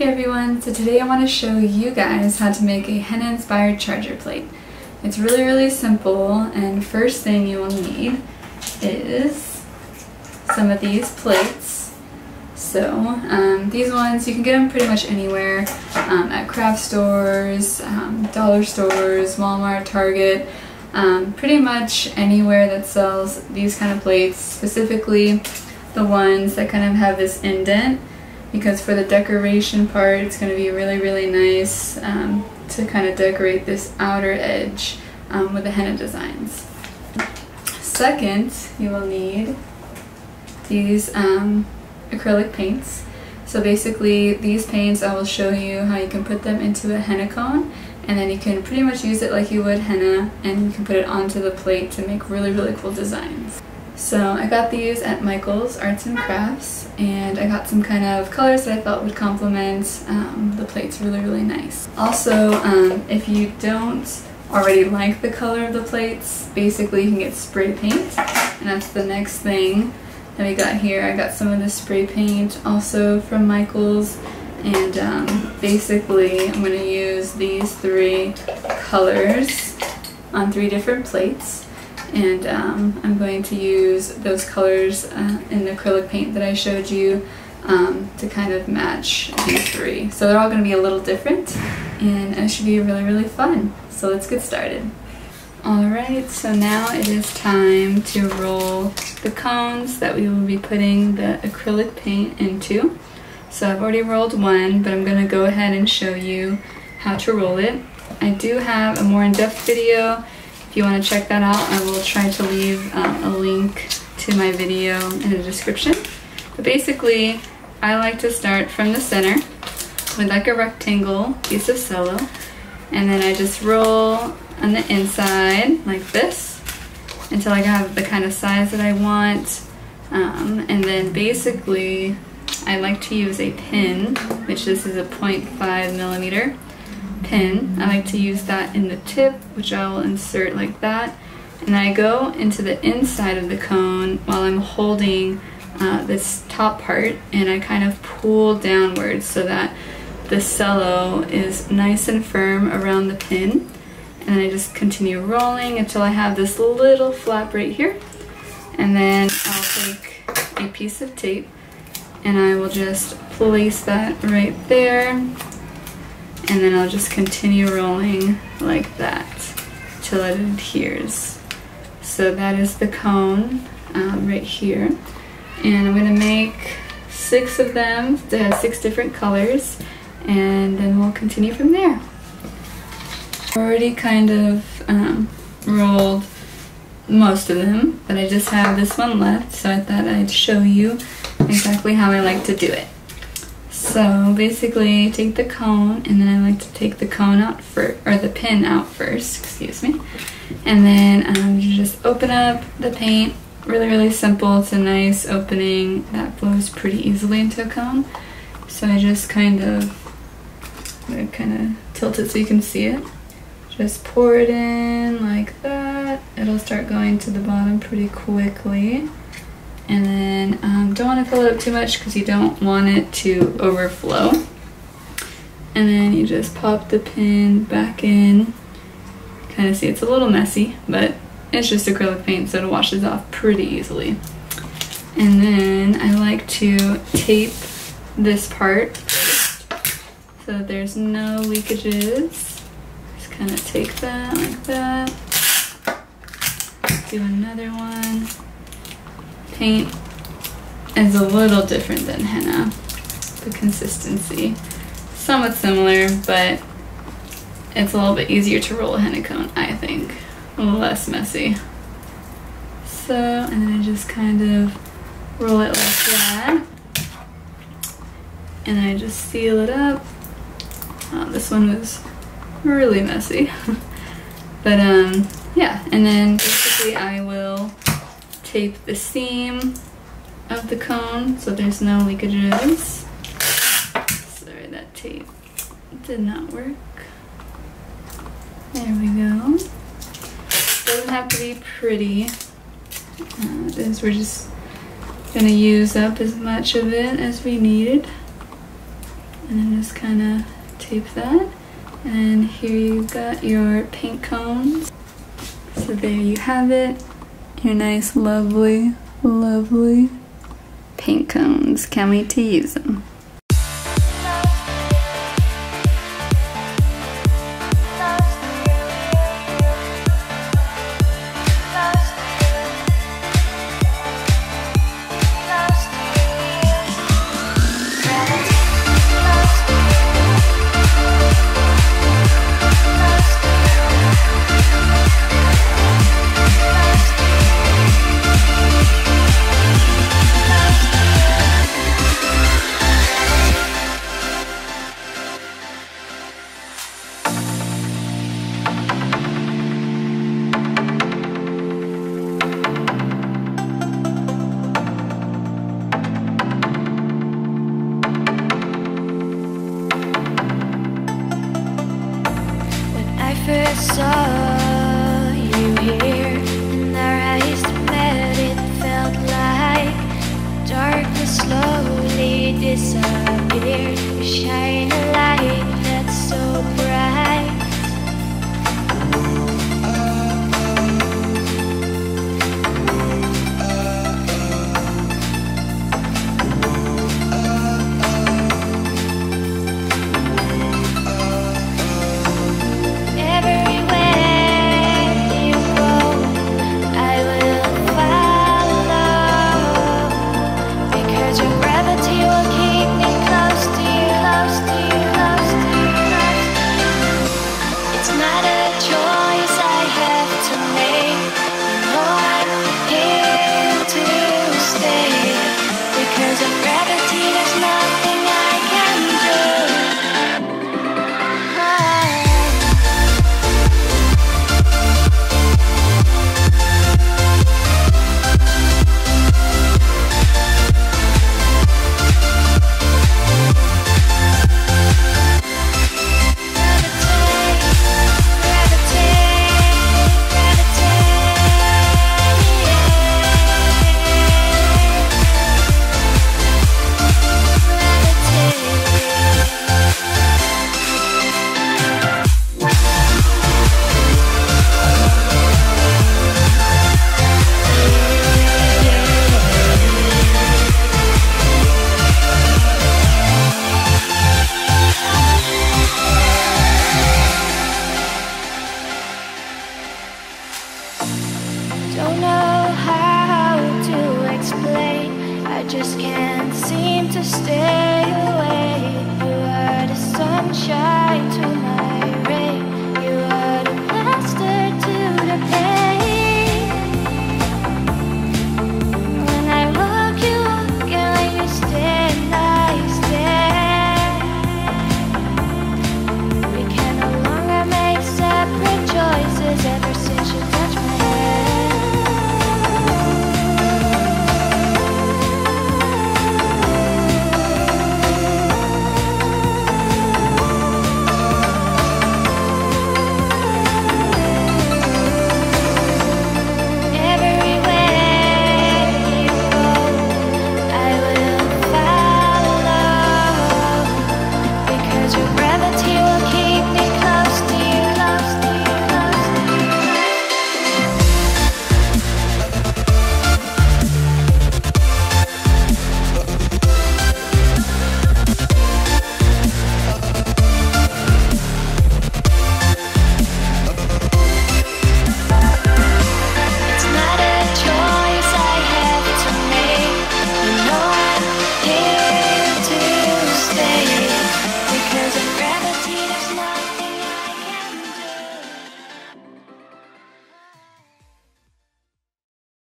Hey everyone, so today I want to show you guys how to make a henna inspired charger plate. It's really really simple and first thing you will need is some of these plates. So um, these ones you can get them pretty much anywhere um, at craft stores, um, dollar stores, Walmart, Target, um, pretty much anywhere that sells these kind of plates, specifically the ones that kind of have this indent because for the decoration part it's going to be really really nice um, to kind of decorate this outer edge um, with the henna designs. Second, you will need these um, acrylic paints. So basically these paints I will show you how you can put them into a henna cone and then you can pretty much use it like you would henna and you can put it onto the plate to make really really cool designs. So I got these at Michael's Arts and Crafts and I got some kind of colors that I felt would complement um, the plates really really nice. Also um, if you don't already like the color of the plates basically you can get spray paint and that's the next thing that we got here. I got some of the spray paint also from Michael's and um, basically I'm going to use these three colors on three different plates and um, I'm going to use those colors uh, in the acrylic paint that I showed you um, to kind of match these three. So they're all going to be a little different and it should be really really fun. So let's get started. Alright, so now it is time to roll the cones that we will be putting the acrylic paint into. So I've already rolled one, but I'm going to go ahead and show you how to roll it. I do have a more in-depth video if you want to check that out, I will try to leave um, a link to my video in the description. But basically, I like to start from the center with like a rectangle piece of cello. And then I just roll on the inside like this until I have the kind of size that I want. Um, and then basically, I like to use a pin, which this is a 0.5 millimeter pin. I like to use that in the tip, which I will insert like that. And I go into the inside of the cone while I'm holding uh, this top part and I kind of pull downwards so that the cello is nice and firm around the pin. And I just continue rolling until I have this little flap right here. And then I'll take a piece of tape and I will just place that right there and then I'll just continue rolling like that till it adheres. So that is the cone um, right here. And I'm gonna make six of them have six different colors and then we'll continue from there. Already kind of um, rolled most of them, but I just have this one left, so I thought I'd show you exactly how I like to do it. So basically take the cone and then I like to take the cone out first, or the pin out first, excuse me. And then um, you just open up the paint. Really, really simple. It's a nice opening that flows pretty easily into a cone. So I just kind of, kind of tilt it so you can see it. Just pour it in like that. It'll start going to the bottom pretty quickly. And then um, don't want to fill it up too much because you don't want it to overflow. And then you just pop the pin back in. Kind of see it's a little messy, but it's just acrylic paint so it washes off pretty easily. And then I like to tape this part so there's no leakages. Just kind of take that like that. Do another one paint is a little different than henna. The consistency, somewhat similar, but it's a little bit easier to roll a henna cone, I think. Less messy. So, and then I just kind of roll it like that. And I just seal it up. Oh, this one was really messy. but um, yeah, and then basically I will tape the seam of the cone so there's no leakages. Sorry, that tape did not work. There we go. Doesn't have to be pretty. Uh, this we're just gonna use up as much of it as we needed. And then just kind of tape that. And here you've got your paint cones. So there you have it. Your nice, lovely, lovely paint cones. Can't wait to use them. Disappeared shine a light just can't seem to stay away. You are the sunshine to